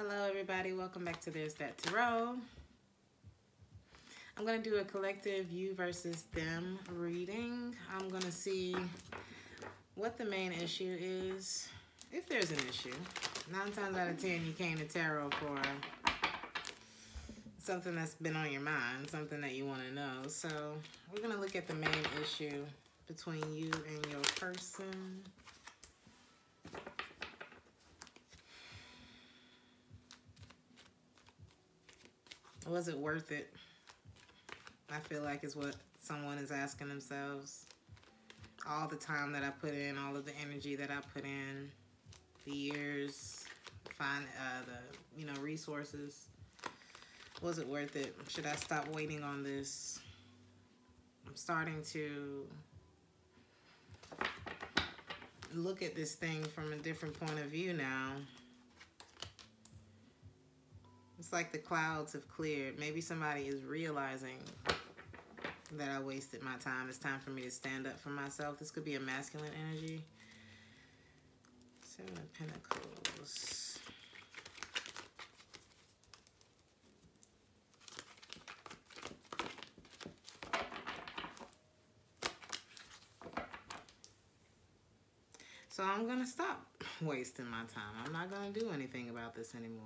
Hello, everybody. Welcome back to There's That Tarot. I'm to do a collective you versus them reading. I'm to see what the main issue is, if there's an issue. Nine times out of ten, you came to tarot for something that's been on your mind, something that you want to know. So we're to look at the main issue between you and your person. Was it worth it? I feel like is what someone is asking themselves. All the time that I put in, all of the energy that I put in, the years, find uh, the you know resources. Was it worth it? Should I stop waiting on this? I'm starting to look at this thing from a different point of view now. It's like the clouds have cleared. Maybe somebody is realizing that I wasted my time. It's time for me to stand up for myself. This could be a masculine energy. Seven of Pentacles. So I'm going to stop wasting my time. I'm not going to do anything about this anymore.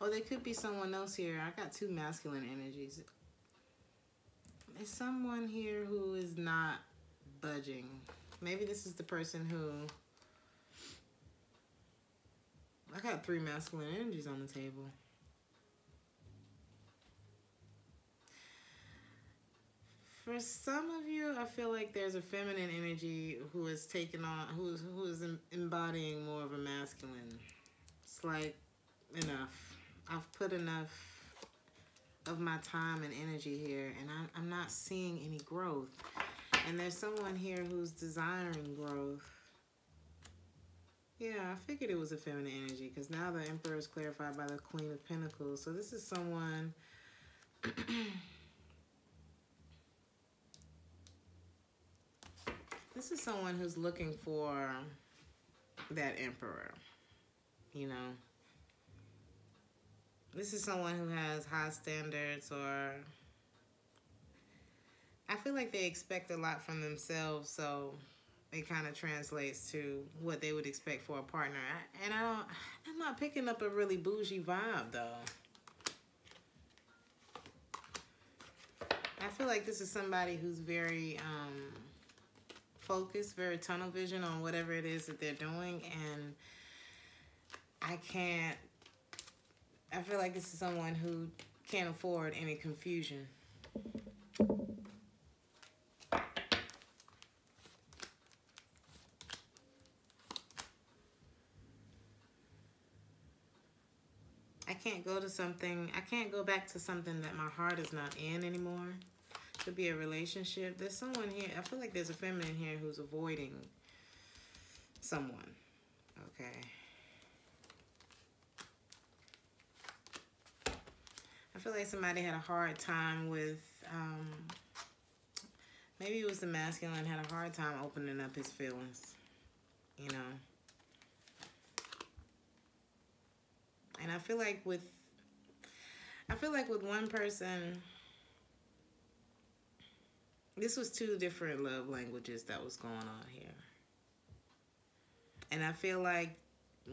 Oh, there could be someone else here. I got two masculine energies. There's someone here who is not budging. Maybe this is the person who... I got three masculine energies on the table. For some of you, I feel like there's a feminine energy who is taking on, who's who is embodying more of a masculine. It's like enough. I've put enough of my time and energy here and I'm, I'm not seeing any growth. And there's someone here who's desiring growth. Yeah, I figured it was a feminine energy because now the Emperor is clarified by the Queen of Pentacles. So this is someone... this is someone who's looking for that Emperor, you know this is someone who has high standards or I feel like they expect a lot from themselves, so it kind of translates to what they would expect for a partner. and I don't, I'm not picking up a really bougie vibe though. I feel like this is somebody who's very um, focused, very tunnel vision on whatever it is that they're doing, and I can't I feel like this is someone who can't afford any confusion. I can't go to something, I can't go back to something that my heart is not in anymore. Could be a relationship. There's someone here, I feel like there's a feminine here who's avoiding someone. Okay. I feel like somebody had a hard time with, um, maybe it was the masculine had a hard time opening up his feelings, you know. And I feel like with, I feel like with one person, this was two different love languages that was going on here. And I feel like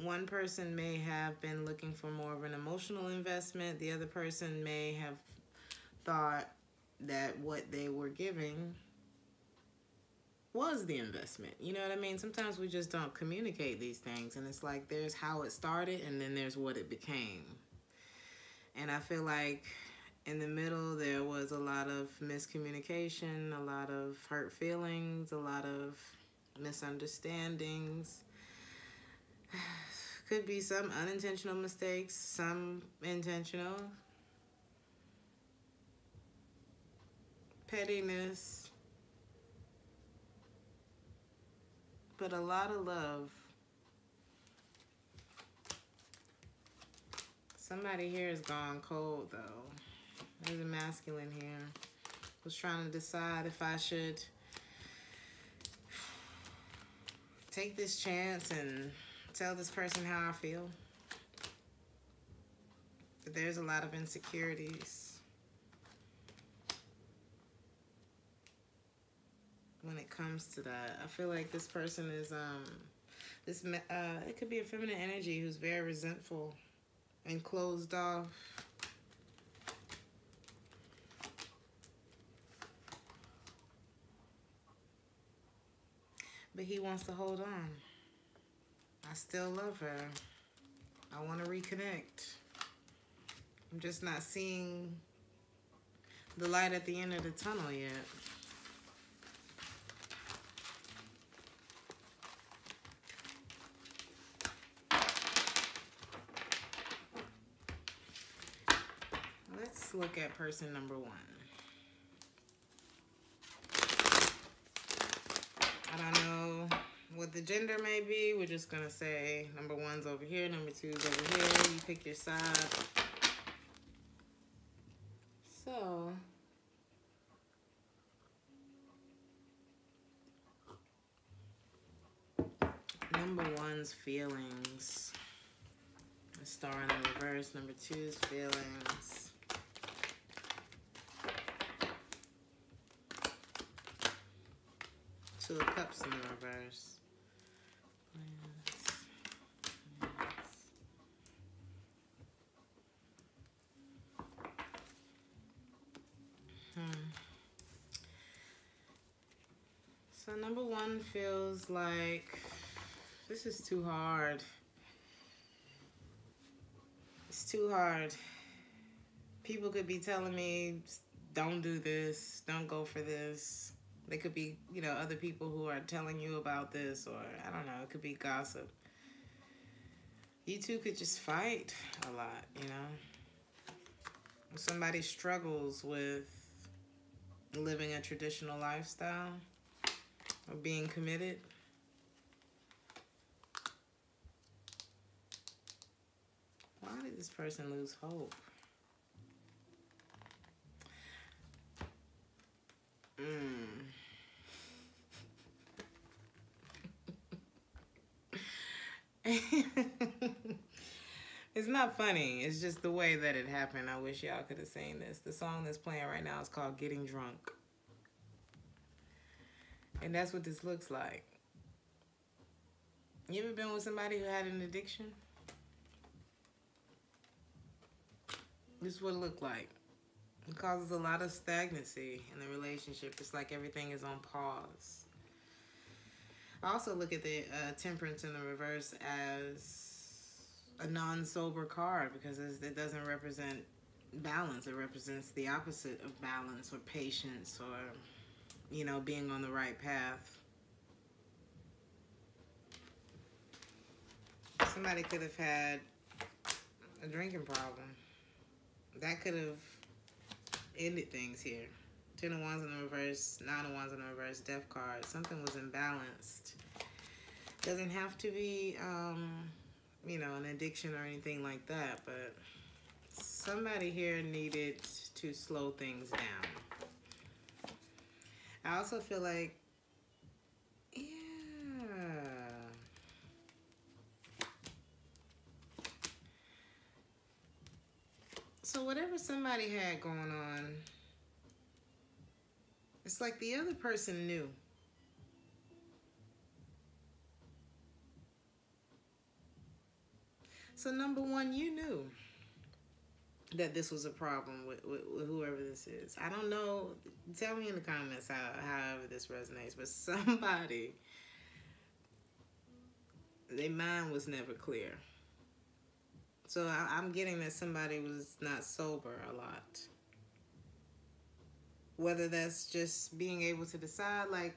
one person may have been looking for more of an emotional investment. The other person may have thought that what they were giving was the investment. You know what I mean? Sometimes we just don't communicate these things. And it's like there's how it started and then there's what it became. And I feel like in the middle there was a lot of miscommunication, a lot of hurt feelings, a lot of misunderstandings could be some unintentional mistakes, some intentional. Pettiness. But a lot of love. Somebody here has gone cold though. There's a masculine here. Was trying to decide if I should take this chance and tell this person how I feel. But there's a lot of insecurities when it comes to that. I feel like this person is um this uh it could be a feminine energy who's very resentful and closed off. But he wants to hold on. I still love her. I want to reconnect. I'm just not seeing the light at the end of the tunnel yet. Let's look at person number one. I don't know what the gender may be. We're just going to say number one's over here, number two's over here. You pick your side. So, number one's feelings. A star in the reverse. Number two's feelings. Two of Cups in the reverse. Hmm. So number one feels like this is too hard. It's too hard. People could be telling me, don't do this, don't go for this. There could be, you know, other people who are telling you about this, or I don't know, it could be gossip. You two could just fight a lot, you know. Somebody struggles with living a traditional lifestyle or being committed, why did this person lose hope? Mm. it's not funny. It's just the way that it happened. I wish y'all could have seen this. The song that's playing right now is called Getting Drunk. And that's what this looks like. You ever been with somebody who had an addiction? This is what it looked like. It causes a lot of stagnancy in the relationship. It's like everything is on pause. I also look at the uh, temperance in the reverse as a non-sober card because it doesn't represent balance. It represents the opposite of balance or patience or, you know, being on the right path. Somebody could have had a drinking problem. That could have ended things here. Ten of Wands in the reverse, Nine of Wands in the reverse, Death card. Something was imbalanced. Doesn't have to be, um, you know, an addiction or anything like that, but somebody here needed to slow things down. I also feel like, yeah. So whatever somebody had going on, it's like the other person knew. So number one, you knew that this was a problem with, with, with, whoever this is. I don't know. Tell me in the comments how however this resonates, but somebody, their mind was never clear. So I, I'm getting that somebody was not sober a lot. Whether that's just being able to decide, like,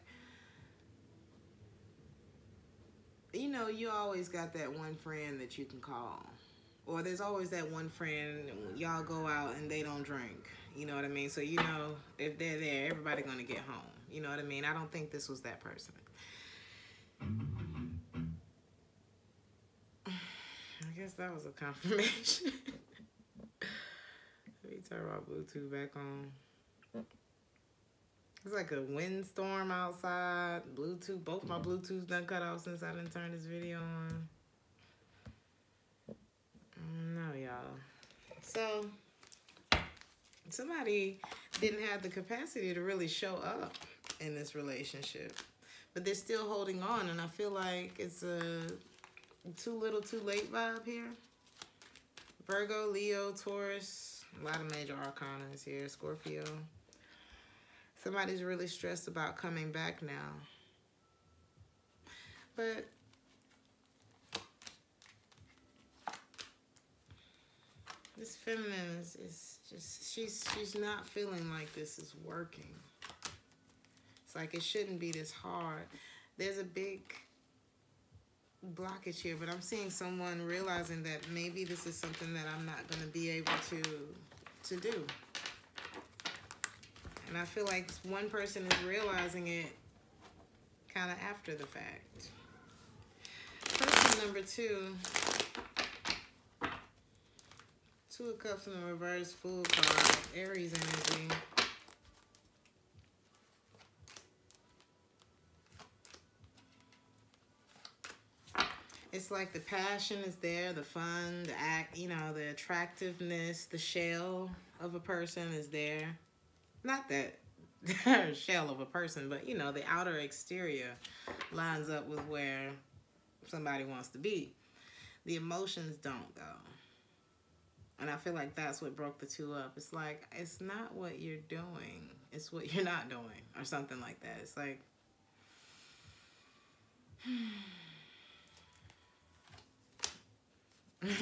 you know, you always got that one friend that you can call. Or there's always that one friend, y'all go out and they don't drink. You know what I mean? So, you know, if they're there, everybody to get home. You know what I mean? I don't think this was that person. I guess that was a confirmation. Let me turn my Bluetooth back on. It's like a windstorm outside. Bluetooth, both my Bluetooths done cut off since I didn't turn this video on. So somebody didn't have the capacity to really show up in this relationship. But they're still holding on and I feel like it's a too little too late vibe here. Virgo, Leo, Taurus, a lot of major arcana here, Scorpio. Somebody's really stressed about coming back now. But this feminine is, is just she's she's not feeling like this is working. It's like it shouldn't be this hard. There's a big blockage here, but I'm seeing someone realizing that maybe this is something that I'm not going to be able to to do. And I feel like one person is realizing it kind of after the fact. Person number two. Two of Cups in the reverse, Fool card, Aries energy. It's like the passion is there, the fun, the act, you know, the attractiveness, the shell of a person is there not that shell of a person, but you know, the outer exterior lines up with where somebody wants to be. The emotions don't though. And I feel like that's what broke the two up. It's like, it's not what you're doing. It's what you're not doing or something like that. It's like,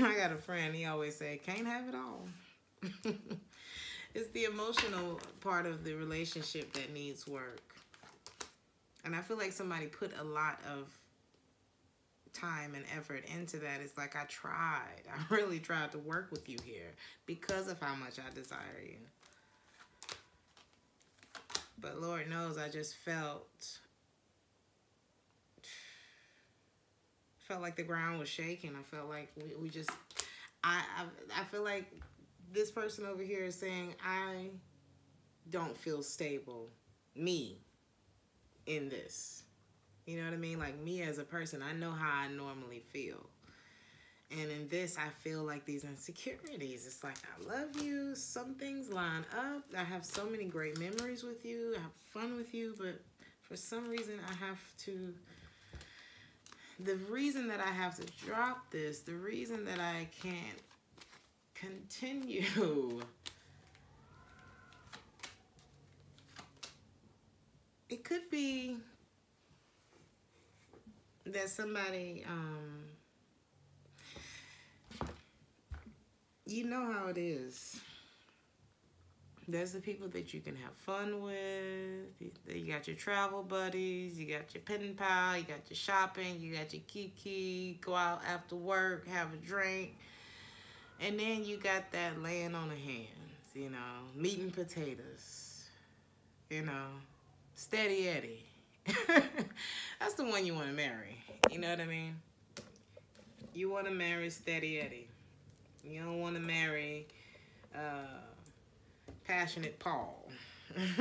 I got a friend, he always say, can't have it all. it's the emotional part of the relationship that needs work. And I feel like somebody put a lot of time and effort into that. It's like I tried. I really tried to work with you here because of how much I desire you. But Lord knows I just felt felt like the ground was shaking. I felt like we, we just I, I I feel like this person over here is saying, I don't feel stable, me, in this. You know what I mean? Like me as a person, I know how I normally feel. And in this, I feel like these insecurities. It's like, I love you. Some things line up. I have so many great memories with you. I have fun with you. But for some reason, I have to. The reason that I have to drop this, the reason that I can't continue. It could be that somebody, um, you know how it is. There's the people that you can have fun with. You got your travel buddies. You got your pen pal. You got your shopping. You got your kiki. Go out after work. Have a drink and then you got that laying on the hands, you know, meat and potatoes, you know, steady Eddie. That's the one you want to marry. You know what I mean? You want to marry Steady Eddie. You don't want to marry uh, Passionate Paul.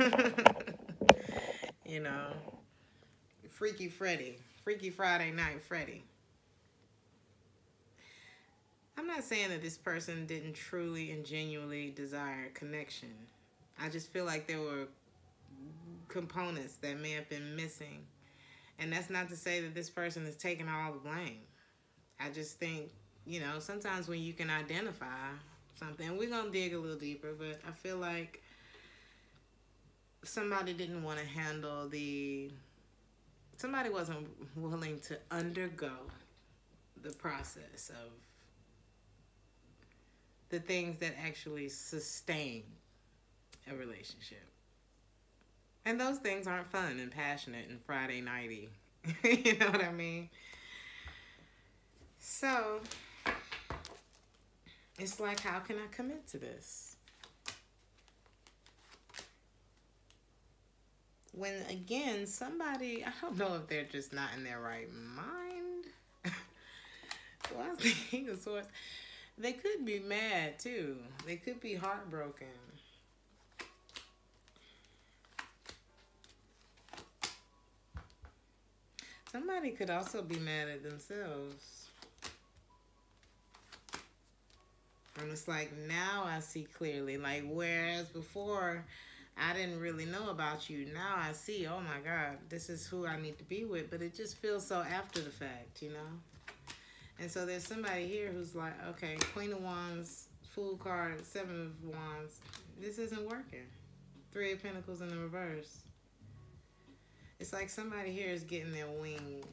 you know, Freaky Freddy. Freaky Friday Night Freddy. I'm not saying that this person didn't truly and genuinely desire connection. I just feel like there were components that may have been missing. And that's not to say that this person is taking all the blame. I just think, you know, sometimes when you can identify something, we're going to dig a little deeper, but I feel like somebody didn't want to handle the, somebody wasn't willing to undergo the process of the things that actually sustain a relationship. And those things aren't fun and passionate and Friday nighty. you know what I mean? So, it's like, how can I commit to this? When again, somebody, I don't know if they're just not in their right mind. well, I was thinking of swords they could be mad too. They could be heartbroken. Somebody could also be mad at themselves. And It's like now I see clearly. Like whereas before I didn't really know about you. Now I see, oh my God, this is who I need to be with. But it just feels so after the fact, you know? And so there's somebody here who's like, okay, Queen of Wands, Fool card, Seven of Wands. This isn't working. Three of Pentacles in the reverse. It's like somebody here is getting their wings.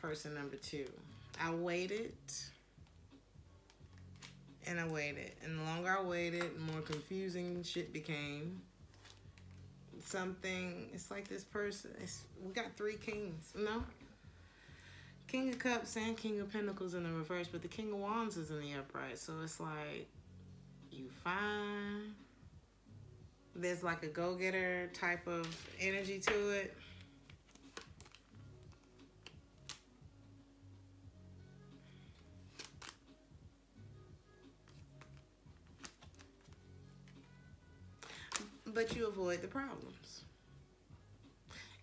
Person number two. I waited. And I waited. And the longer I waited, the more confusing shit became. Something, it's like this person, we got three kings, know? King of Cups and King of Pentacles in the reverse, but the King of Wands is in the upright. So it's like, you fine. There's like a go-getter type of energy to it. But you avoid the problems.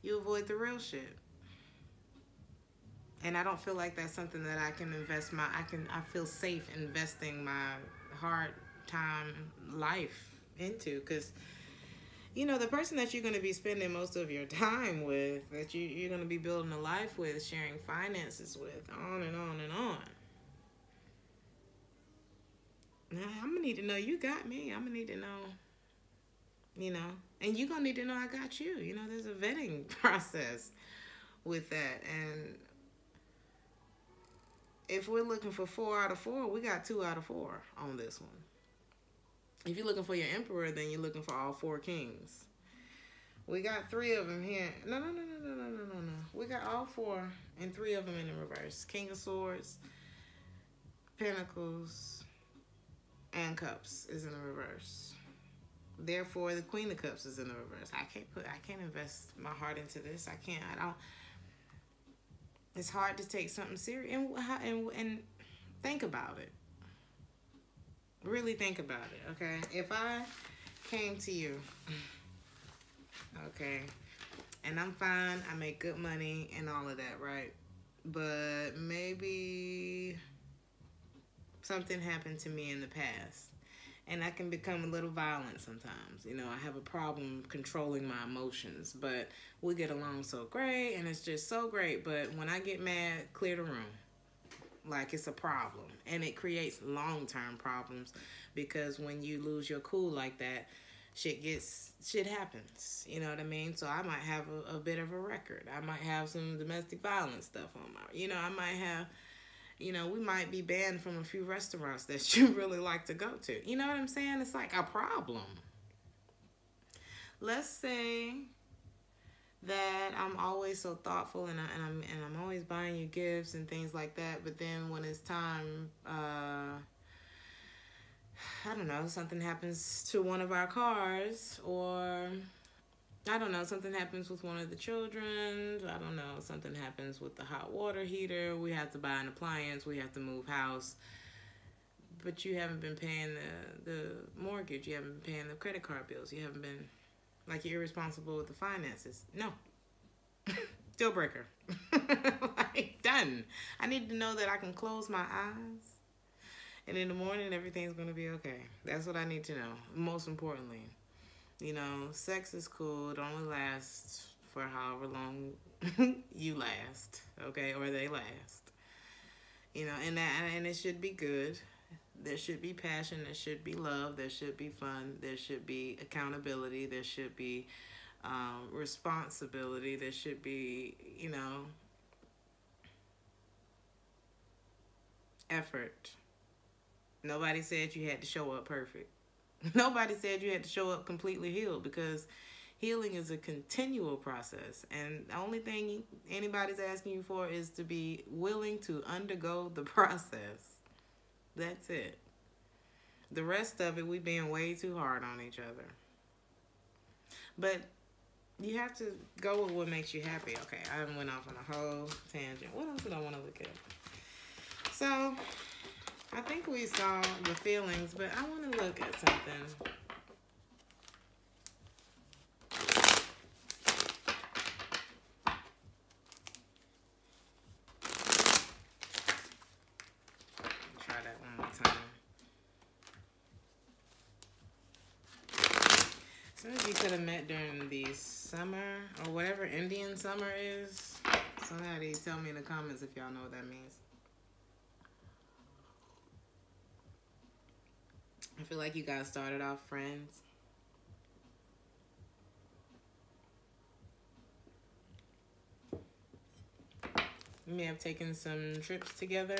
You avoid the real shit. And I don't feel like that's something that I can invest my I can I feel safe investing my hard time life into cuz you know the person that you're going to be spending most of your time with that you, you're going to be building a life with sharing finances with on and on and on. Now i'm gonna need to know you got me i'm gonna need to know you know and you're gonna need to know i got you. You know there's a vetting process with that and if we're looking for four out of four we got two out of four on this one if you're looking for your emperor then you're looking for all four kings we got three of them here no no no no no no no no no we got all four and three of them in the reverse king of swords pentacles and cups is in the reverse Therefore, the Queen of Cups is in the reverse. I can't put, I can't invest my heart into this. I can't. I don't. It's hard to take something serious and and and think about it. Really think about it. Okay, if I came to you, okay, and I'm fine. I make good money and all of that, right? But maybe something happened to me in the past and I can become a little violent sometimes. You know, I have a problem controlling my emotions, but we get along so great and it's just so great. But when I get mad, clear the room. Like it's a problem. And it creates long term problems because when you lose your cool like that, shit gets shit happens. You know what I mean? So I might have a, a bit of a record. I might have some domestic violence stuff on my you know, I might have you know, we might be banned from a few restaurants that you really like to go to. You know what I'm saying? It's like a problem. Let's say that I'm always so thoughtful and, I, and I'm and I'm always buying you gifts and things like that. But then when it's time, uh, I don't know, something happens to one of our cars or I don't know, something happens with one of the children. I don't know, something happens with the hot water heater. We have to buy an appliance. We have to move house. But you haven't been paying the, the mortgage. You haven't been paying the credit card bills. You haven't been, like, you're irresponsible with the finances. No. Deal breaker. like, done. I need to know that I can close my eyes. And in the morning, everything's going to be okay. That's what I need to know, most importantly. You know, sex is cool. It only lasts for however long you last, okay, or they last. You know, and that and it should be good. There should be passion. There should be love. There should be fun. There should be accountability. There should be um, responsibility. There should be, you know, effort. Nobody said you had to show up perfect. Nobody said you had to show up completely healed because healing is a continual process. And the only thing anybody's asking you for is to be willing to undergo the process. That's it. The rest of it, we being way too hard on each other. But you have to go with what makes you happy. Okay, I went off on a whole tangent. What else did I want to look at? So, I think we saw the feelings, but I want to look at something. Try that one more time. You could have met during the summer or whatever Indian summer is. Somebody tell me in the comments if y'all know what that means. I feel like you guys started off friends. You may have taken some trips together.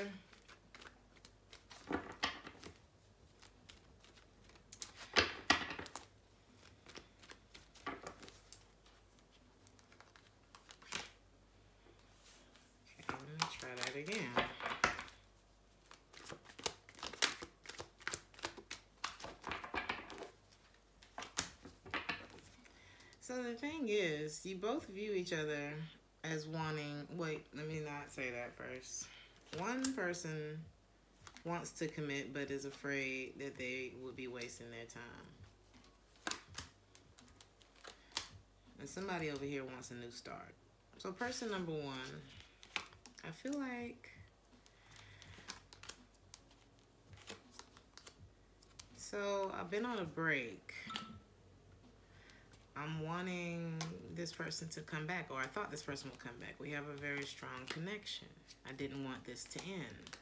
So the thing is, you both view each other as wanting. Wait, let me not say that first. One person wants to commit but is afraid that they will be wasting their time. And somebody over here wants a new start. So person number one, I feel like so I've been on a break I'm wanting this person to come back, or I thought this person would come back. We have a very strong connection. I didn't want this to end.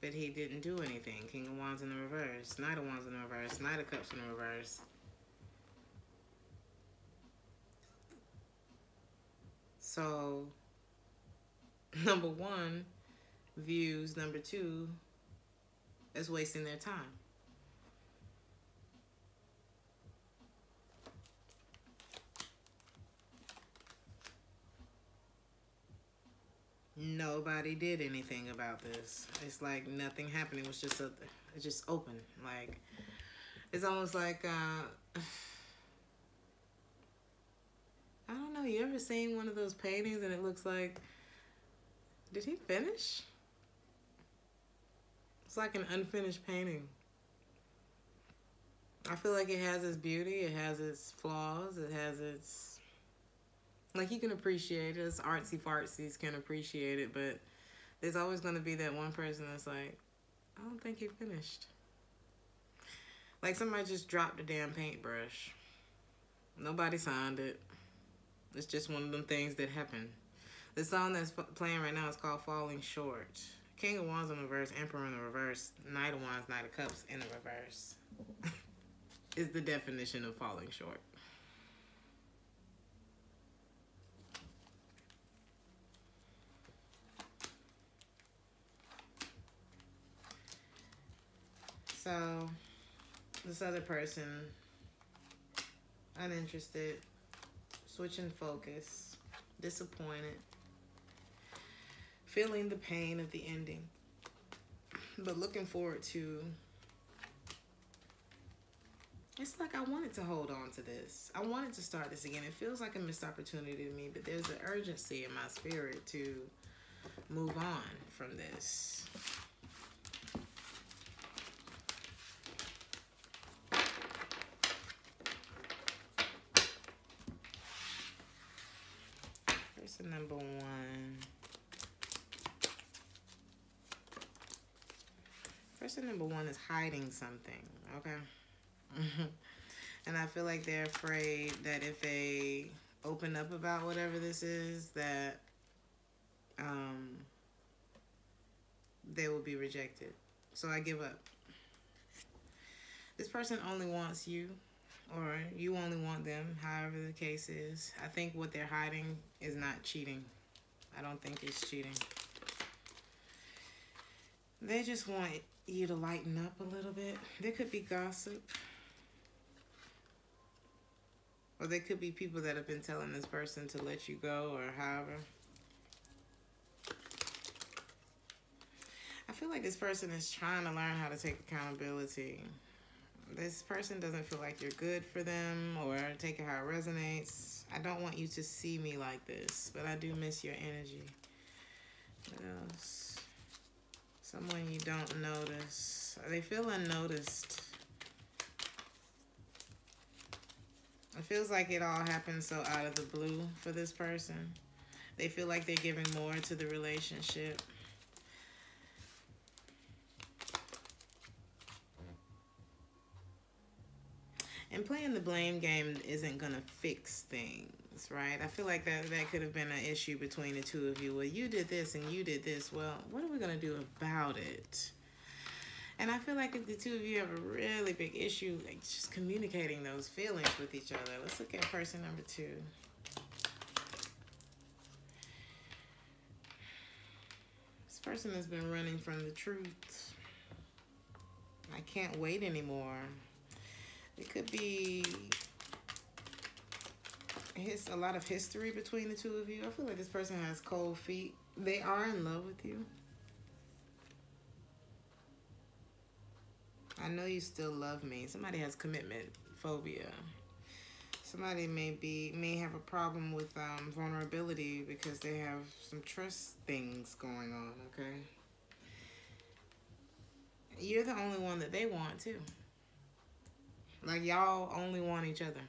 But he didn't do anything. King of Wands in the reverse. Knight of Wands in the reverse. Knight of Cups in the reverse. So, number one views number two as wasting their time. Nobody did anything about this. It's like nothing happened. It was just a, just open. Like, it's almost like, uh, I don't know. You ever seen one of those paintings and it looks like, did he finish? It's like an unfinished painting. I feel like it has its beauty, it has its flaws, it has its like you can appreciate it. Artsy fartsies can appreciate it, but there's always going to be that one person that's like, I don't think you finished. Like somebody just dropped a damn paintbrush. Nobody signed it. It's just one of them things that happen. The song that's playing right now is called Falling Short. King of Wands in reverse, Emperor in the reverse, Knight of Wands, Knight of Cups in the reverse. is the definition of falling short. So, this other person, uninterested, switching focus, disappointed, feeling the pain of the ending, but looking forward to. It's like I wanted to hold on to this. I wanted to start this again. It feels like a missed opportunity to me, but there's an urgency in my spirit to move on from this. Person number one. Person number one is hiding something, okay? and I feel like they're afraid that if they open up about whatever this is, that um, they will be rejected. So I give up. This person only wants you or you only want them, however the case is. I think what they're hiding is not cheating. I don't think it's cheating. They just want you to lighten up a little bit. There could be gossip. Or there could be people that have been telling this person to let you go or however. I feel like this person is trying to learn how to take accountability this person doesn't feel like you're good for them or take it how it resonates. I don't want you to see me like this, but I do miss your energy. What else? Someone you don't notice. They feel unnoticed. It feels like it all happened so out of the blue for this person. They feel like they're giving more to the relationship. And playing the blame game isn't gonna fix things, right? I feel like that that could have been an issue between the two of you. Well, you did this and you did this. Well, what are we gonna do about it? And I feel like if the two of you have a really big issue, like just communicating those feelings with each other. Let's look at person number two. This person has been running from the truth. I can't wait anymore. It could be his, a lot of history between the two of you. I feel like this person has cold feet. They are in love with you. I know you still love me. Somebody has commitment phobia. Somebody may be may have a problem with um, vulnerability because they have some trust things going on. Okay. You're the only one that they want too. Like y'all only want each other.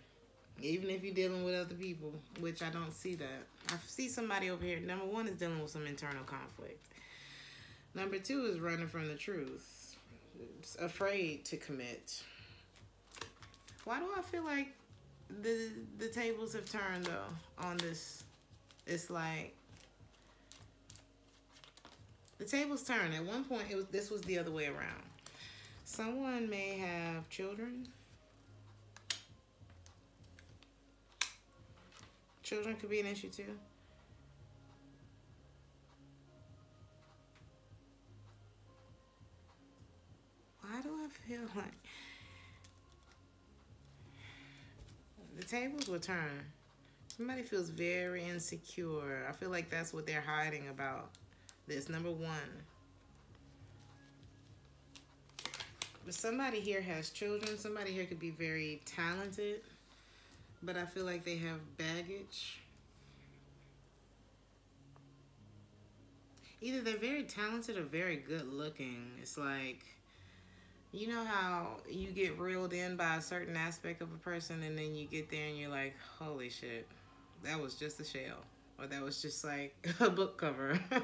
Even if you're dealing with other people, which I don't see that. I see somebody over here. Number one is dealing with some internal conflict. Number two is running from the truth. Afraid to commit. Why do I feel like the the tables have turned though on this? It's like the tables turned. At one point, it was this was the other way around. Someone may have children Children could be an issue too. Why do I feel like the tables will turn? Somebody feels very insecure. I feel like that's what they're hiding about this. Number one. But somebody here has children. Somebody here could be very talented but I feel like they have baggage. Either they're very talented or very good looking. It's like, you know how you get reeled in by a certain aspect of a person and then you get there and you're like, holy shit, that was just a shell. Or that was just like a book cover.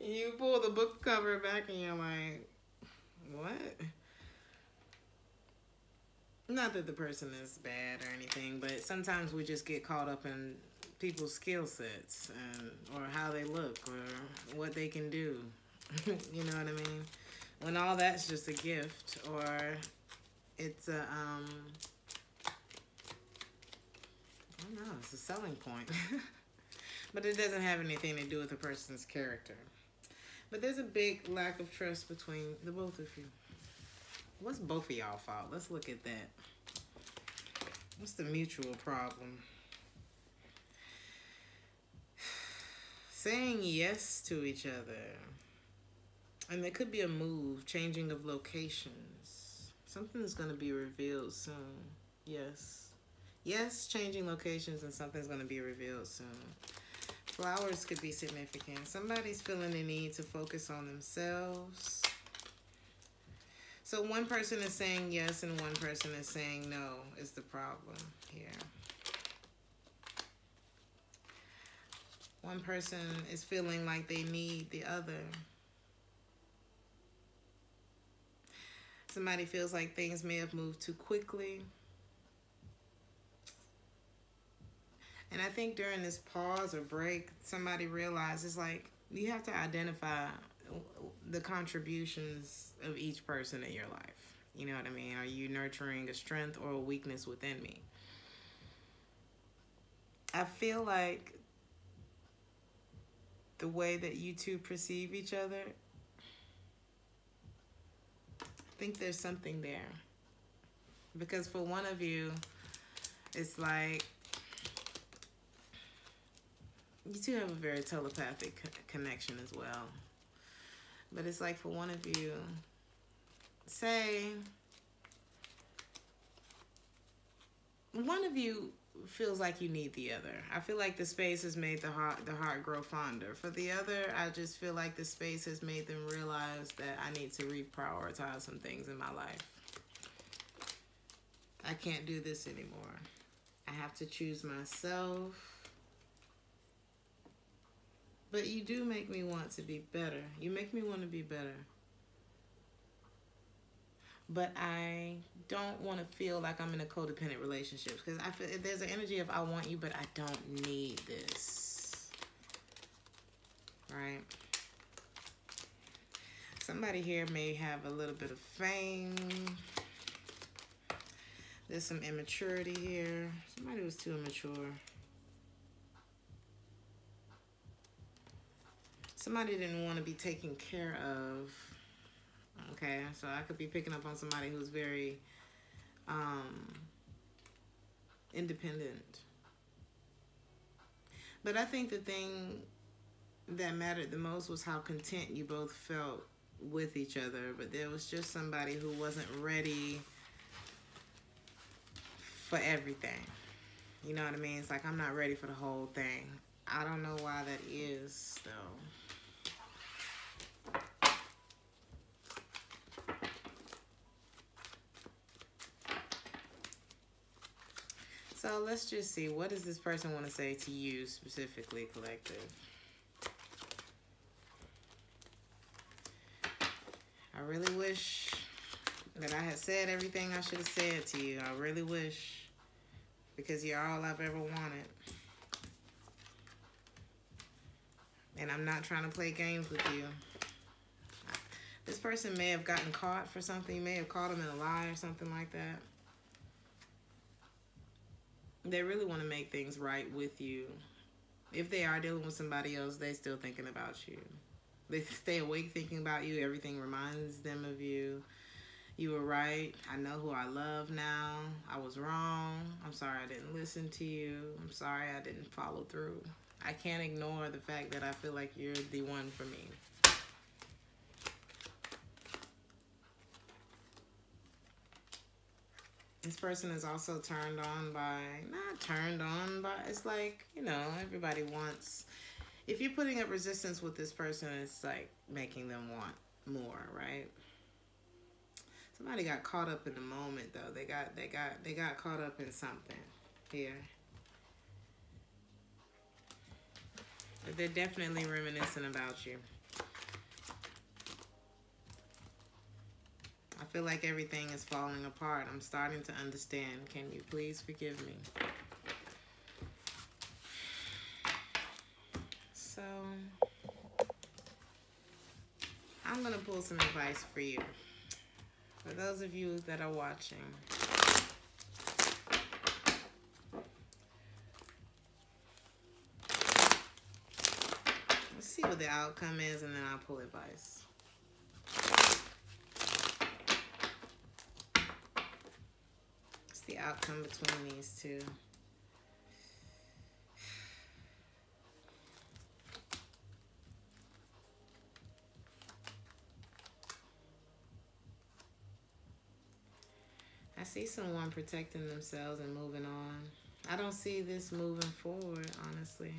you pull the book cover back and you're like, what? Not that the person is bad or anything, but sometimes we just get caught up in people's skill sets and or how they look or what they can do. you know what I mean? When all that's just a gift or it's a um I don't know, it's a selling point. but it doesn't have anything to do with the person's character. But there's a big lack of trust between the both of you. What's both of y'all fault? Let's look at that. What's the mutual problem? Saying yes to each other. And there could be a move, changing of locations. Something's going to be revealed soon. Yes. Yes, changing locations and something's going to be revealed soon. Flowers could be significant. Somebody's feeling the need to focus on themselves so one person is saying yes and one person is saying no is the problem here. One person is feeling like they need the other. Somebody feels like things may have moved too quickly. And I think during this pause or break, somebody realizes like you have to identify the contributions of each person in your life. You know what I mean? Are you nurturing a strength or a weakness within me? I feel like the way that you two perceive each other, I think there's something there. Because for one of you, it's like you two have a very telepathic connection as well. But it's like for one of you, say one of you feels like you need the other. I feel like the space has made the heart the heart grow fonder. For the other, I just feel like the space has made them realize that I need to reprioritize some things in my life. I can't do this anymore. I have to choose myself. But you do make me want to be better. You make me want to be better. but I don't want to feel like I'm in a codependent relationship because I feel there's an energy of I want you, but I don't need this. Right? Somebody here may have a little bit of fame. There's some immaturity here. Somebody was too immature. Somebody didn't want to be taken care of. Okay, so I could be picking up on somebody who's very um, independent. But I think the thing that mattered the most was how content you both felt with each other. But there was just somebody who wasn't ready for everything. You know what I mean? It's like I'm not ready for the whole thing. I don't know why that is, though. So let's just see. What does this person want to say to you specifically, collective? I really wish that I had said everything I should have said to you. I really wish. Because you're all I've ever wanted. And I'm not trying to play games with you. This person may have gotten caught for something. You may have caught them in a lie or something like that. They really want to make things right with you. If they are dealing with somebody else, they still thinking about you. They stay awake thinking about you. Everything reminds them of you. You were right. I know who I love now. I was wrong. I'm sorry I didn't listen to you. I'm sorry I didn't follow through. I can't ignore the fact that I feel like you're the one for me. This person is also turned on by, not turned on by, it's like, you know, everybody wants, if you're putting up resistance with this person, it's like making them want more, right? Somebody got caught up in the moment though. They got they got they got caught up in something here. They're definitely reminiscing about you. I feel like everything is falling apart. I'm starting to understand. Can you please forgive me? So, I'm going to pull some advice for you. For those of you that are watching. Let's see what the outcome is and then I'll pull advice. The outcome between these two? I see someone protecting themselves and moving on. I don't see this moving forward, honestly.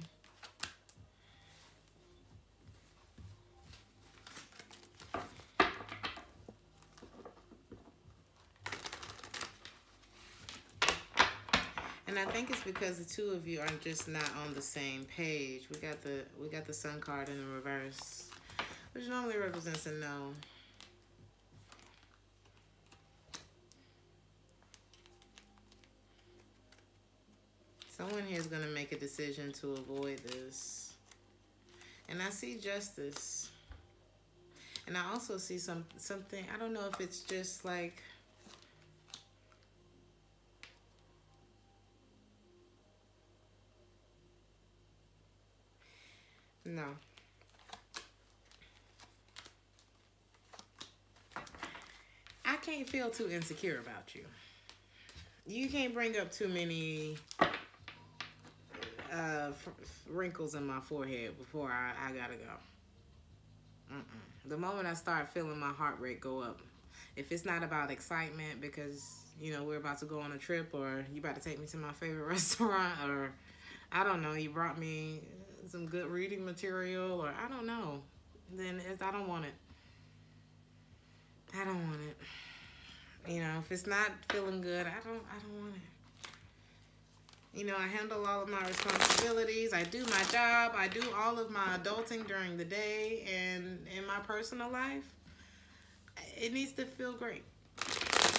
And I think it's because the two of you are just not on the same page. We got the we got the sun card in the reverse, which normally represents a no. Someone here is going to make a decision to avoid this. And I see justice. And I also see some something, I don't know if it's just like... No. I can't feel too insecure about you. You can't bring up too many uh, wrinkles in my forehead before I, I gotta go. Mm -mm. The moment I start feeling my heart rate go up, if it's not about excitement because, you know, we're about to go on a trip or you about to take me to my favorite restaurant or, I don't know, you brought me some good reading material or I don't know, then I don't want it. I don't want it. You know, if it's not feeling good, I don't, I don't want it. You know, I handle all of my responsibilities. I do my job. I do all of my adulting during the day and in my personal life. It needs to feel great.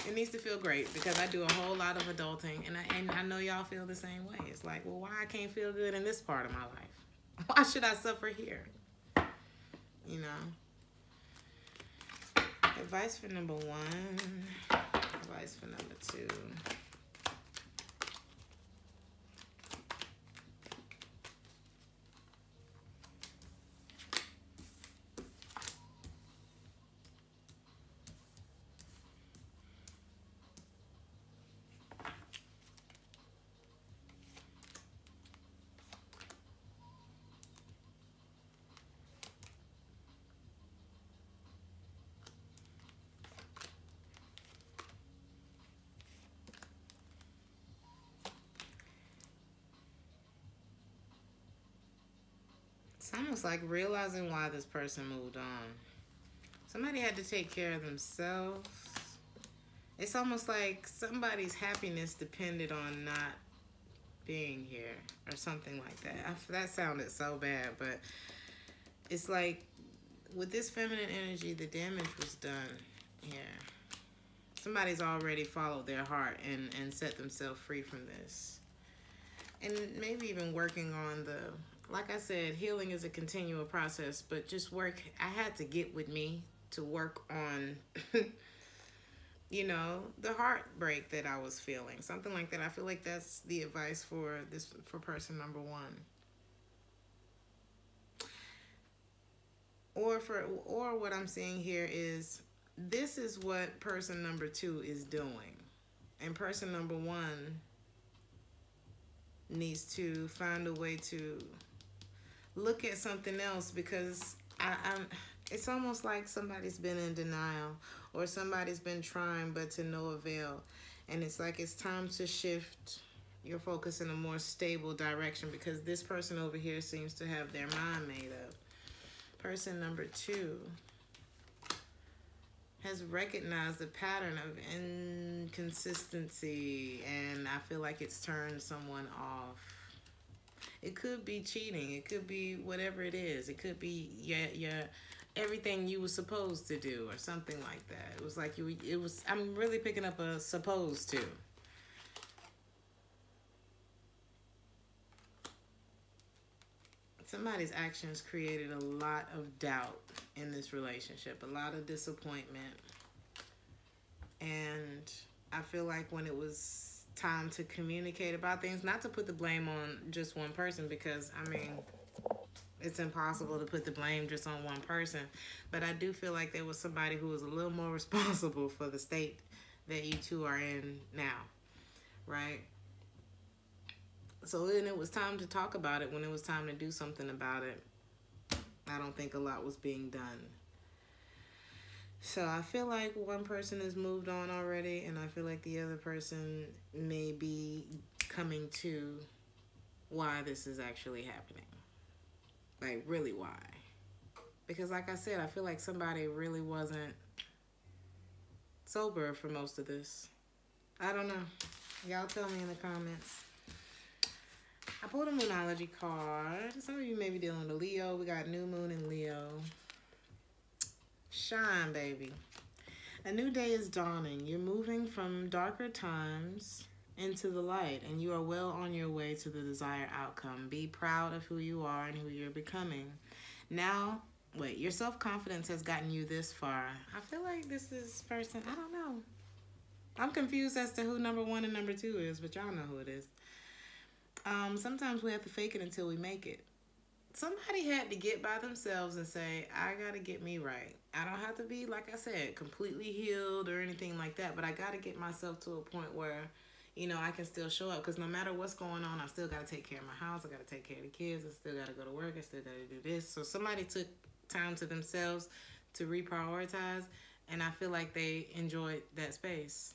It needs to feel great because I do a whole lot of adulting and I, and I know y'all feel the same way. It's like, well, why I can't feel good in this part of my life? Why should I suffer here? You know? Advice for number one. Advice for number two. It's almost like realizing why this person moved on. Somebody had to take care of themselves. It's almost like somebody's happiness depended on not being here or something like that. I, that sounded so bad, but it's like with this feminine energy, the damage was done here. Somebody's already followed their heart and, and set themselves free from this. And maybe even working on the like I said, healing is a continual process, but just work. I had to get with me to work on, you know, the heartbreak that I was feeling. Something like that. I feel like that's the advice for this for person number one. Or for or what I'm seeing here is this is what person number two is doing. And person number one needs to find a way to look at something else because I, I'm it's almost like somebody's been in denial or somebody's been trying but to no avail. And it's like it's time to shift your focus in a more stable direction because this person over here seems to have their mind made up. Person number two has recognized the pattern of inconsistency and I feel like it's turned someone off it could be cheating. It could be whatever it is. It could be your your everything you were supposed to do or something like that. It was like you it was I'm really picking up a supposed to. Somebody's actions created a lot of doubt in this relationship, a lot of disappointment. And I feel like when it was time to communicate about things, not to put the blame on just one person because I mean it's impossible to put the blame just on one person. But I do feel like there was somebody who was a little more responsible for the state that you two are in now. Right? So then it was time to talk about it when it was time to do something about it. I don't think a lot was being done. So I feel like one person has moved on already, and I feel like the other person may be coming to why this is actually happening. Like, really, why? Because, like I said, I feel like somebody really wasn't sober for most of this. I don't know. Y'all tell me in the comments. I pulled a Moonology card. Some of you may be dealing with Leo. We got New Moon in Leo. Shine, baby. A new day is dawning. You're moving from darker times into the light, and you are well on your way to the desired outcome. Be proud of who you are and who you're becoming. Now, wait, your self confidence has gotten you this far. I feel like this is person, I don't know. I'm confused as to who number one and number two is, but y'all know who it is. Um, sometimes we have to fake it until we make it somebody had to get by themselves and say, I got to get me right. I don't have to be, like I said, completely healed or anything like that, but I got to get myself to a point where, you know, I can still show up because no matter what's going on, I still got to take care of my house. I got to take care of the kids. I still got to go to work. I still got to do this. So somebody took time to themselves to reprioritize, and I feel like they enjoyed that space,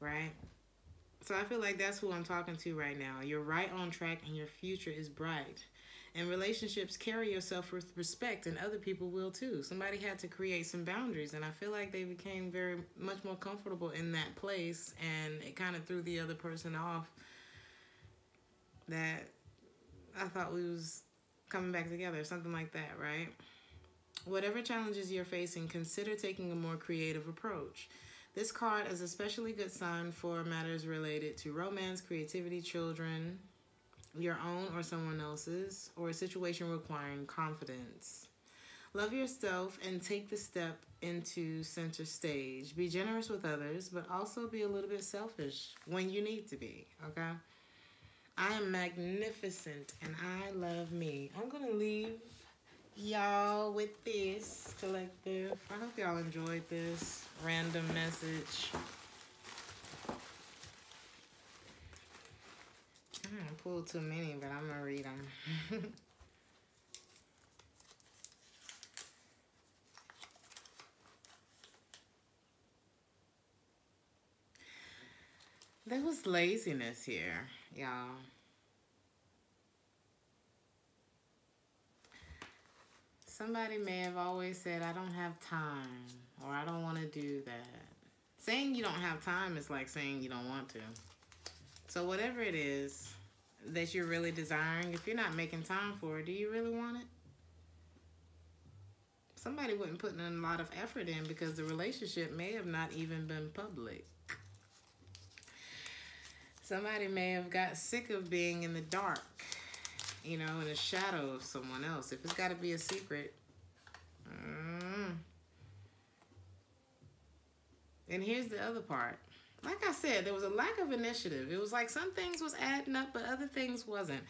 right? So I feel like that's who I'm talking to right now. You're right on track and your future is bright. And relationships carry yourself with respect, and other people will too. Somebody had to create some boundaries, and I feel like they became very much more comfortable in that place, and it kind of threw the other person off. That I thought we was coming back together, something like that, right? Whatever challenges you're facing, consider taking a more creative approach. This card is especially good sign for matters related to romance, creativity, children, your own or someone else's, or a situation requiring confidence. Love yourself and take the step into center stage. Be generous with others, but also be a little bit selfish when you need to be, okay? I am magnificent and I love me. I'm going to leave y'all with this collective. I hope y'all enjoyed this random message. I didn't pull too many, but I'm going to read them. there was laziness here, y'all. Somebody may have always said, I don't have time, or I don't want to do that. Saying you don't have time is like saying you don't want to. So whatever it is that you're really desiring, if you're not making time for it, do you really want it? Somebody wouldn't put in a lot of effort in because the relationship may have not even been public. Somebody may have got sick of being in the dark you know, in the shadow of someone else. If it's got to be a secret. Mm. And here's the other part. Like I said, there was a lack of initiative. It was like some things was adding up, but other things wasn't.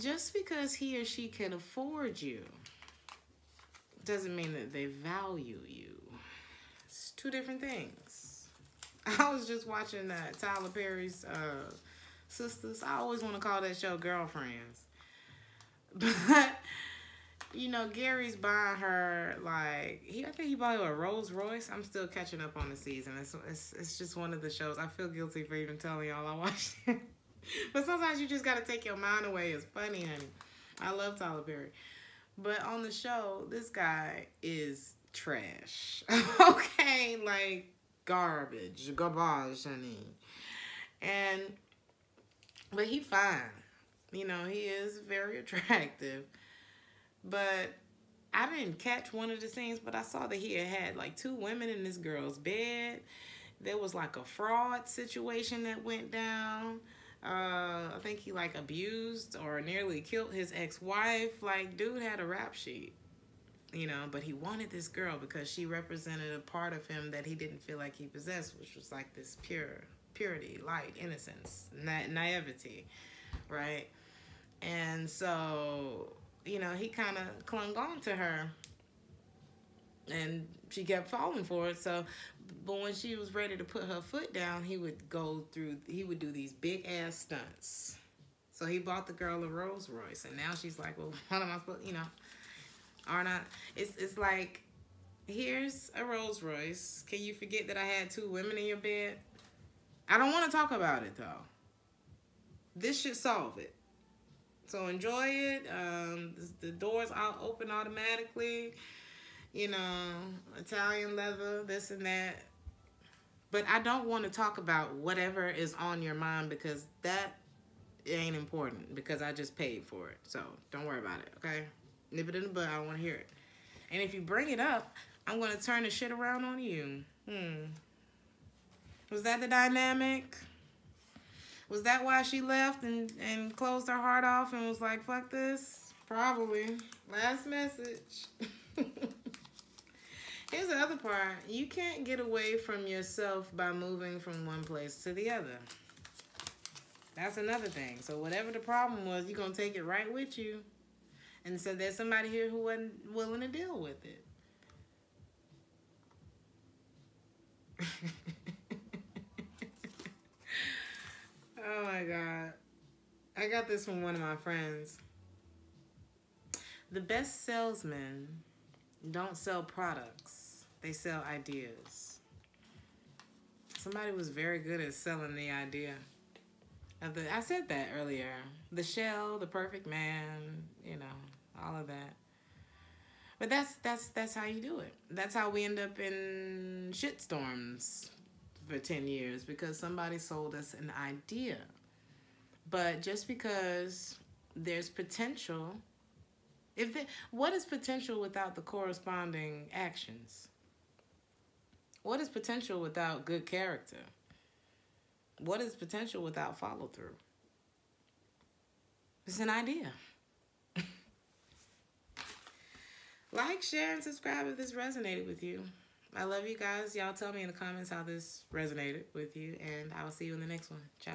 Just because he or she can afford you doesn't mean that they value you. It's two different things. I was just watching uh, Tyler Perry's uh, Sistas. I always want to call that show girlfriends. But you know, Gary's buying her like he. I think he bought her a Rolls Royce. I'm still catching up on the season. It's it's it's just one of the shows. I feel guilty for even telling y'all I watched it. but sometimes you just gotta take your mind away. It's funny, honey. I love Tyler Perry. But on the show, this guy is trash. okay, like garbage, garbage, honey. And but he fine. You know, he is very attractive. But I didn't catch one of the scenes, but I saw that he had had like two women in this girl's bed. There was like a fraud situation that went down. Uh, I think he like abused or nearly killed his ex-wife. Like, dude had a rap sheet, you know, but he wanted this girl because she represented a part of him that he didn't feel like he possessed, which was like this pure purity, light, innocence, na- naivety, right? And so, you know, he kind of clung on to her and she kept falling for it. So, but when she was ready to put her foot down, he would go through, he would do these big ass stunts. So he bought the girl a Rolls Royce, and now she's like, well, what am I supposed, you know, are not, it's, it's like, here's a Rolls Royce. Can you forget that I had two women in your bed? I don't want to talk about it though. This should solve it. So enjoy it. Um, the doors all open automatically. You know, Italian leather, this and that. But I don't want to talk about whatever is on your mind because that ain't important because I just paid for it. So don't worry about it, okay? Nip it in the bud. I don't want to hear it. And if you bring it up, I'm going to turn the shit around on you. Hmm. Was that the dynamic? Was that why she left and, and closed her heart off and was like, fuck this? Probably. Last message. Here's the other part. You can't get away from yourself by moving from one place to the other. That's another thing. So whatever the problem was, you're going to take it right with you. And so there's somebody here who wasn't willing to deal with it. Oh my god. I got this from one of my friends. The best salesmen don't sell products, they sell ideas. Somebody was very good at selling the idea. I said that earlier. The shell, the perfect man, you know, all of that. But that's that's that's how you do it. That's how we end up in shitstorms for 10 years because somebody sold us an idea. But just because there's potential, if what is potential without the corresponding actions? What is potential without good character? What is potential without follow through? It's an idea. like, share, and subscribe if this resonated with you. I love you guys. Y'all tell me in the comments how this resonated with you, and I will see you in the next one. Ciao.